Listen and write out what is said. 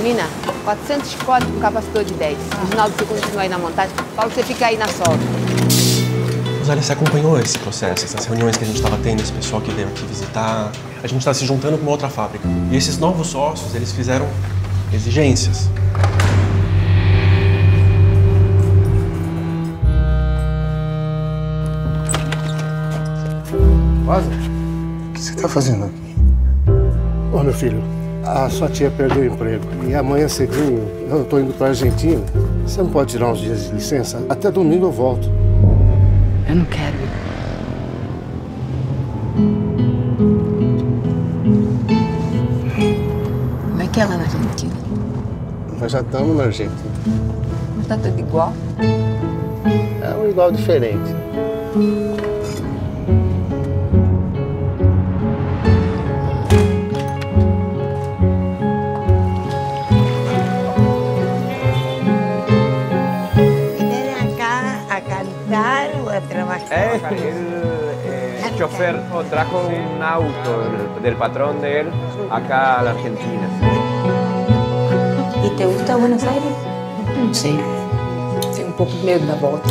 Nina, 404 com capacitor de 10. Reginaldo, você continua aí na montagem. Paulo, você fica aí na solda. Rosália, você acompanhou esse processo, essas reuniões que a gente estava tendo, esse pessoal que veio aqui visitar. A gente está se juntando com uma outra fábrica. E esses novos sócios, eles fizeram exigências. Rosa, o que você está fazendo aqui? Ô, meu filho, a sua tia perdeu o emprego e amanhã cedinho eu estou indo para a Argentina. Você não pode tirar uns dias de licença? Até domingo eu volto. Eu não quero ir. Como é que é lá na Argentina? Nós já estamos na Argentina. Não tá tudo igual? É um igual diferente. Trabajar? Eh, el eh, chofer oh, trajo un auto del, del patrón de él acá a la Argentina. E te gusta Buenos Aires? Não sei. Tenho um pouco de da volta.